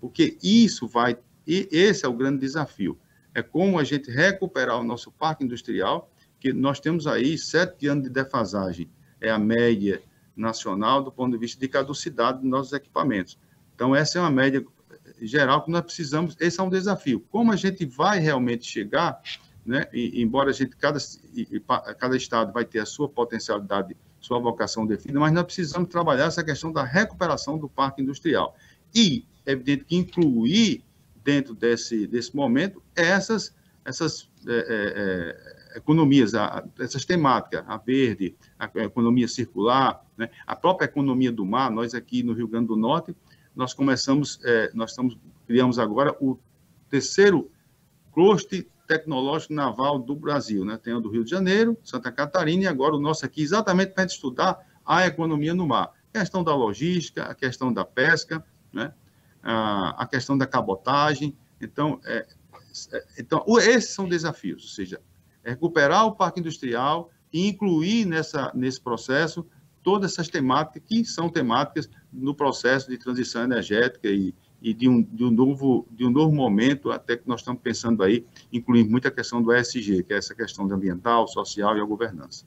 porque isso vai, e esse é o grande desafio, é como a gente recuperar o nosso parque industrial, que nós temos aí sete anos de defasagem, é a média nacional do ponto de vista de caducidade dos nossos equipamentos. Então, essa é uma média geral que nós precisamos, esse é um desafio. Como a gente vai realmente chegar, né, e, embora a gente, cada, cada estado vai ter a sua potencialidade, sua vocação definida, mas nós precisamos trabalhar essa questão da recuperação do parque industrial. E, evidente que incluir dentro desse, desse momento essas, essas é, é, é economias, a, essas temáticas, a verde, a economia circular, né, a própria economia do mar, nós aqui no Rio Grande do Norte, nós começamos, é, nós estamos, criamos agora o terceiro cluster tecnológico naval do Brasil, né? Tem o do Rio de Janeiro, Santa Catarina e agora o nosso aqui, exatamente para estudar a economia no mar. A questão da logística, a questão da pesca, né? A, questão da cabotagem. Então, é, é, então, esses são desafios, ou seja, recuperar o parque industrial e incluir nessa, nesse processo todas essas temáticas que são temáticas no processo de transição energética e, e de, um, de, um novo, de um novo momento, até que nós estamos pensando aí, incluindo muita questão do ESG, que é essa questão ambiental, social e a governança.